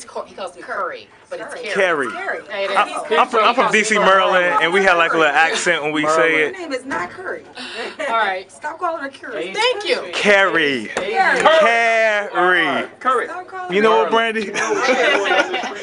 Curry's, he calls me Curry, but it's Cari. Cari. Cari. I'm from, DC, Maryland, and we have like a little accent when we say it. it. name is not Curry. All right. Stop calling her Curry. Thank you. Cari. Cari. Cari. Curry. You know what, Brandy?